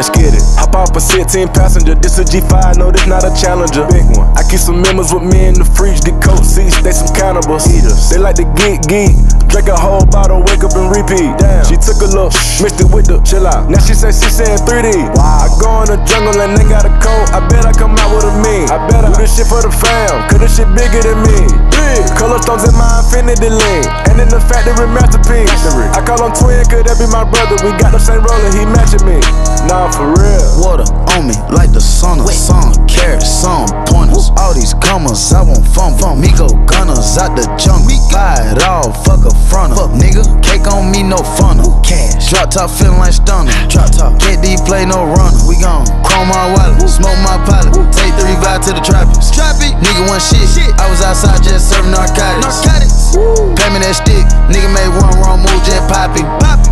Let's get it. Hop off a 16 passenger. This a G5, no, this not a challenger. Big one. I keep some members with me in the fridge. Get coat seats, they some cannibals. Eaters. They like to get geek. Drink a whole bottle, wake up and repeat. Damn. She took a look, mixed it with the chill out. Now she say she saying 3D. Wow. I go in the jungle and they got a coat. I bet I come out with a mean. I bet I do this shit for the fam, cause this shit bigger than me. Big. Color stones in my infinity link. And in the factory masterpiece. I call him twin, could that be my brother? We got the same roller, he matching me. For real. Water on me like the sun, sun, carrots, some pointers. All these commas, I want fun from me. Go gunners out the jungle. Buy it all, fuck a fronter. Fuck nigga, cake on me, no funnel. Cash. Drop top feeling like stunner. Drop top. KD play no runner. We gon' chrome my wallet, smoke my pilot. Take the revive to the trappers. Trappy. Nigga one shit. I was outside just serving narcotics. Narcotics. Pay me that stick. Nigga made one wrong move, just poppy. Poppy.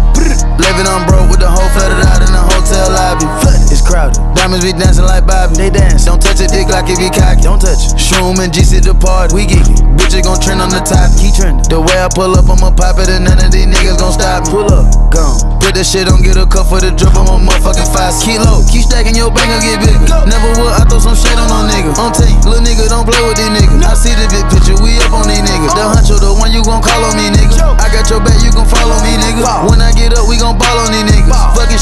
Living on broke with the whole flooded out Diamonds be dancing like Bobby. They dance. Don't touch a dick like if you cocky. Don't touch it. Shroom and GC depart. We geek it. Bitches gon' trend on the top. Keep trending. The way I pull up, I'ma pop it and none of these niggas gon' stop me. Pull up. Gone. Put that shit on, get a cup for the drip. I'm a motherfucking five kilo. Keep stacking your I'll get bigger. Never would I throw some shade on no nigga. On tape, little nigga, don't play with these niggas. I see the big picture, we up on these niggas. The oh. huncho, the one you gon' call on me, nigga. I got your back, you gon' follow me, nigga. When I get up, we gon' ball on these niggas. Fucking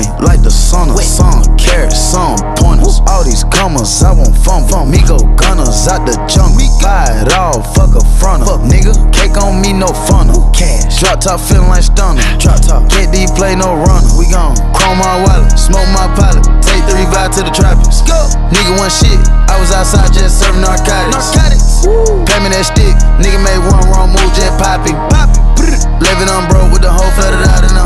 me like the sun, sun, carrots, some pointers. All these commas, I want fun from me. Go gunners out the jungle. Buy it all, fuck a fronter. Fuck nigga, cake on me, no funnel. Cash. Drop top feeling like stunner. Drop top. KD play no runner. We gon' chrome my wallet, smoke my pilot. Take the revive to the trappers. Go. Nigga one shit. I was outside just serving narcotics. Narcotics. Pay me that stick. Nigga made one wrong move, just poppy. Poppy. Living on broke with the whole flooded out in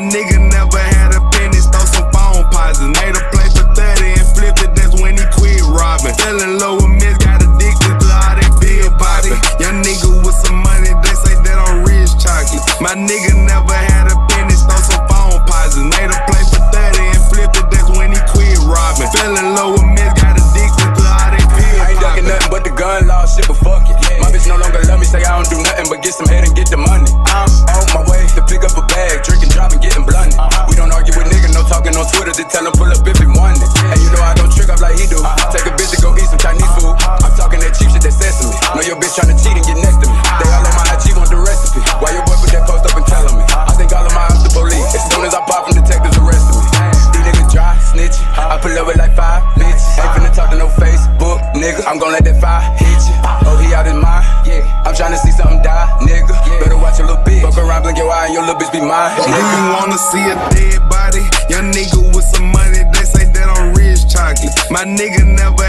chocolate. Be mine. Do you wanna see a dead body? Young nigga with some money, they say that I'm rich chocolate. My nigga never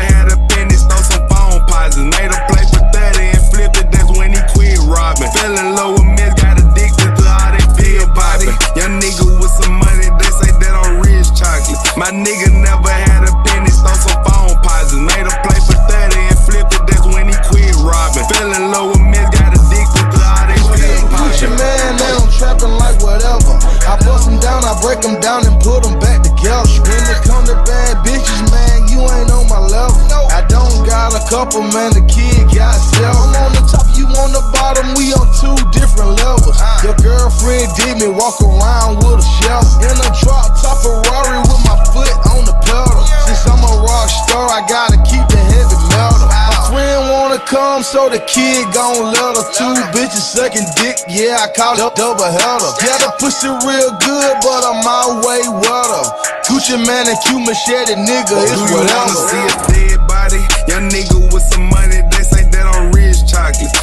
got a couple, man, the kid got several. I'm on the top, you on the bottom, we on two different levels. Your girlfriend did me walk around with a shell. In a drop top Ferrari with my foot on the pedal. Since I'm a rock star, I gotta keep the heavy metal. My friend wanna come, so the kid gon' let her. Two bitches sucking dick, yeah, I call it double header. Yeah, the pussy real good, but I'm my way wetter. Gucci Mane and Q machete, nigga, it's whatever.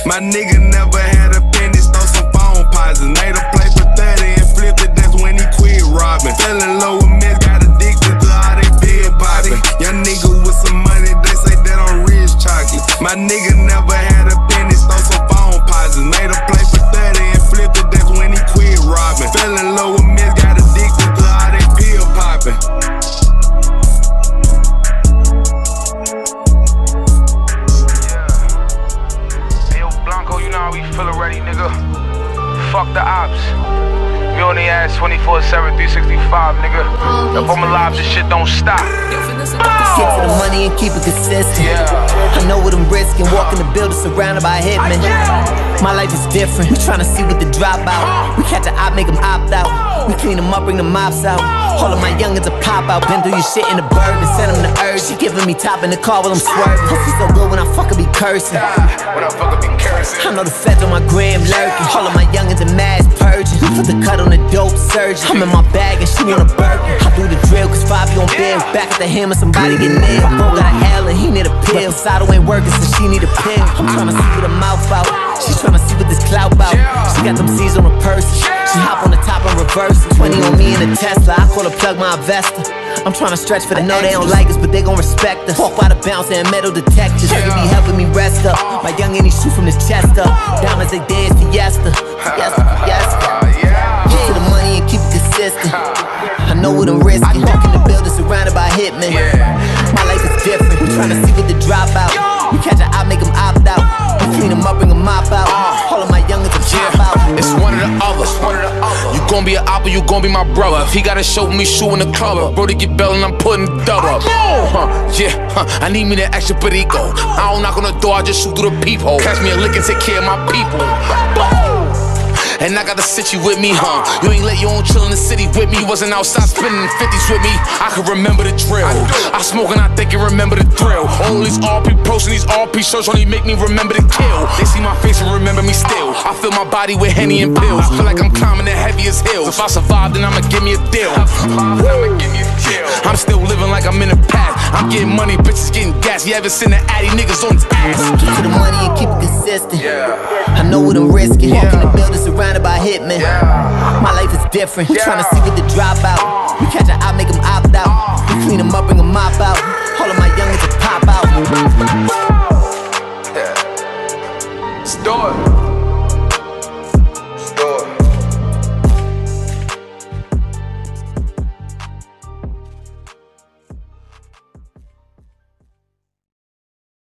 My nigga never had how we feel already, nigga. Fuck the ops. We on the ass 24 7, 365, nigga. If I'm alive, this shit don't stop. Get to the oh. money and keep it consistent. Yeah. I know what I'm risking. Walking the building surrounded by hitmen. My life is different. We trying to see what the drop out. We catch the op, make them opt out. We clean them up, bring the mops out. All of my youngins a pop out. Been through your shit in the bird and send them the urge. She giving me top in the car while I'm swerving. Pussy so good when I fucking be cursing. When I be know the feds on my gram lurking. All of my youngins in mass purging. Put the cut on the dope surgeon. I'm in my bag and she want a Birkin. I do the drill cause five be on bills. Back at the hammer, somebody get nailed. Bro got a L and he need a pill. Sado ain't working so she need a pill. I'm tryna see with her mouth out. She's tryna see what this clout bout. She got them C's on her purse. She hop on the top and reverse. 20 on me in a Tesla. I call her plug my investor. I'm tryna stretch for the know they don't like us, but they gon' respect us. Walk by the bouncer and metal detectors. They be helping me rest up. My young and he shoot from his chest up. Down as they dance fiesta. Fiesta, fiesta. Get to the money and keep it consistent. I know what I'm risking. Walk in the building surrounded by hitmen. My life is different. We tryna see what the drop out. We catch a out, make them opt out. Gon' be an oppa, you gon' be my brother. If he gotta show me shoe in the club, bro, to get bell and I'm putting dub up. Huh, yeah, huh, I need me that extra perico. I don't knock on the door, I just shoot through the peephole. Catch me a lick and take care of my people. And I got the city with me, huh? You ain't let your own chill in the city with me. Wasn't outside spending 50s with me. I can remember the drill. I smoke and I think and remember the thrill. All these RP pros and these RP shirts only make me remember the kill. They see my face and remember me still. I fill my body with Henny and pills. I Feel like I'm climbing the heaviest hills. If I survive, then I'ma give me a deal. I'm still living like I'm in a past. I'm getting money, bitches getting gas. You ever seen the addy niggas on his ass? Get to the money and keep it consistent. I know what I'm risking. Walk in the building surrounded by hitmen. My life is different. We tryna see what the drop out. We catch a out, make them opt out. We clean them up, bring them mop out. All of my youngins a pop out. Let's do it.